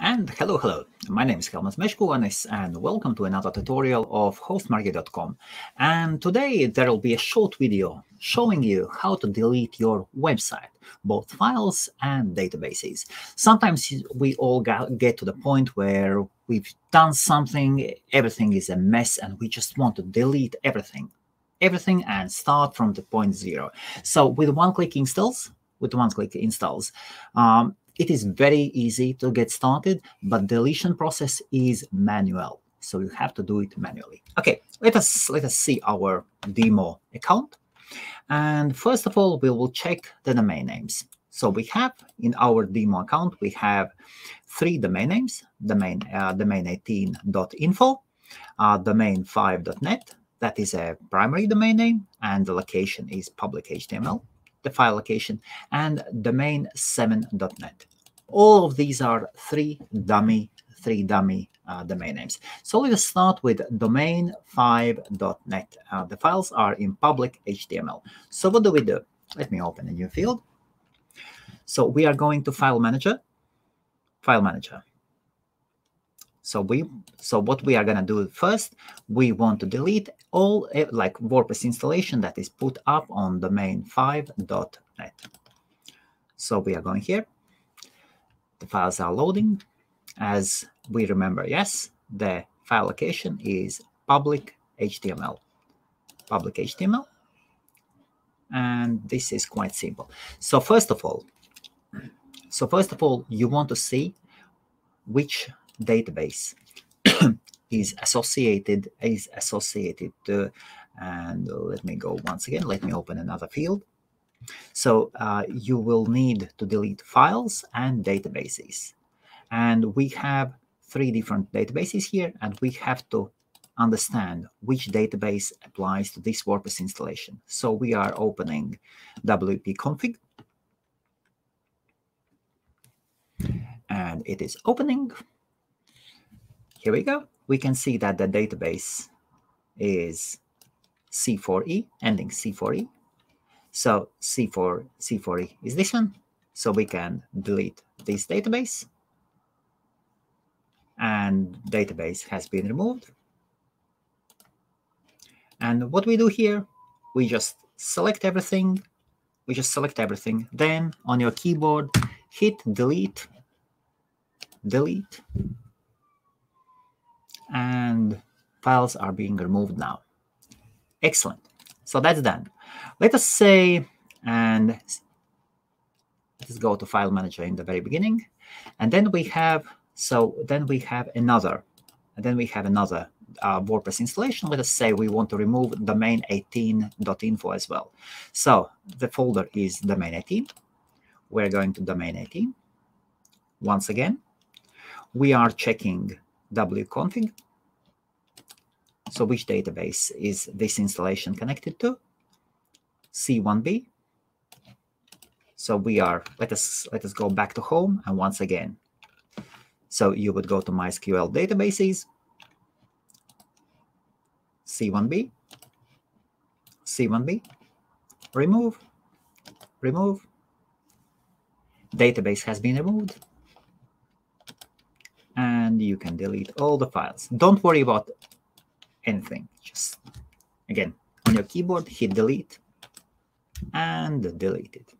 And hello, hello. My name is Helmuts Meškonis and welcome to another tutorial of hostmaria.com. And today there will be a short video showing you how to delete your website, both files and databases. Sometimes we all get to the point where we've done something, everything is a mess, and we just want to delete everything, everything and start from the point zero. So with one-click installs, with one-click installs, um, it is very easy to get started, but deletion process is manual. So you have to do it manually. Okay, let us let us see our demo account. And first of all, we will check the domain names. So we have in our demo account, we have three domain names, domain uh, domain18.info, uh, domain5.net, that is a primary domain name, and the location is public HTML the file location, and domain7.net. All of these are three dummy, three dummy uh, domain names. So let's start with domain5.net. Uh, the files are in public HTML. So what do we do? Let me open a new field. So we are going to File Manager, File Manager. So we so what we are going to do first, we want to delete all eh, like WordPress installation that is put up on the domain5.net. So we are going here. The files are loading. As we remember, yes, the file location is public HTML. Public HTML. And this is quite simple. So first of all, so first of all, you want to see which database is associated is associated to, and let me go once again let me open another field so uh, you will need to delete files and databases and we have three different databases here and we have to understand which database applies to this WordPress installation. So we are opening WP config and it is opening. Here we go. We can see that the database is C4E, ending C4E. So C4, C4E is this one. So we can delete this database. And database has been removed. And what we do here, we just select everything. We just select everything. Then on your keyboard, hit delete, delete, and files are being removed now. Excellent. So that's done. Let us say, and let's go to File Manager in the very beginning. And then we have, so then we have another, and then we have another uh, WordPress installation. Let us say we want to remove domain18.info as well. So the folder is domain18. We're going to domain18. Once again, we are checking wconfig. So which database is this installation connected to? C1b. So we are, let us, let us go back to home and once again. So you would go to MySQL databases, C1b, C1b, remove, remove, database has been removed and you can delete all the files. Don't worry about anything. Just, again, on your keyboard, hit delete and delete it.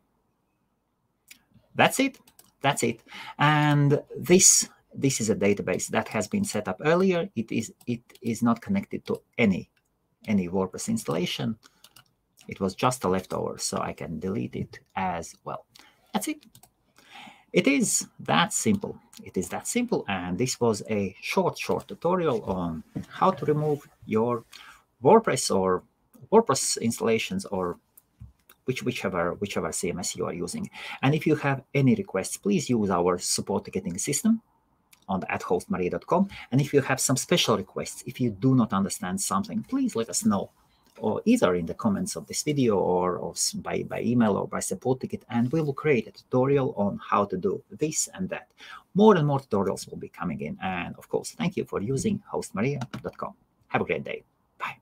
That's it. That's it. And this this is a database that has been set up earlier. It is it is not connected to any any WordPress installation. It was just a leftover, so I can delete it as well. That's it. It is that simple. It is that simple. And this was a short, short tutorial on how to remove your WordPress or WordPress installations or which, whichever, whichever CMS you are using. And if you have any requests, please use our support ticketing system on the at hostmaria.com. And if you have some special requests, if you do not understand something, please let us know or either in the comments of this video or, by, by email or by support ticket, and we will create a tutorial on how to do this and that. More and more tutorials will be coming in. And of course, thank you for using hostmaria.com. Have a great day. Bye.